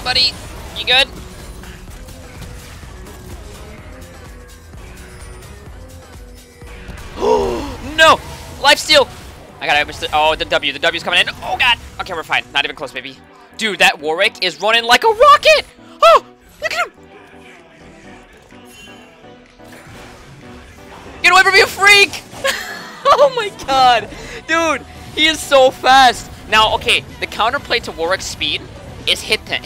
you, buddy. You good? no! Life steal! I gotta miss the Oh, the W. The W's coming in. Oh, God. Okay, we're fine. Not even close, baby. Dude, that Warwick is running like a rocket! Oh! Look at him! Get away from me, you freak! oh my god! Dude, he is so fast! Now, okay, the counterplay to Warwick's speed is hit, hit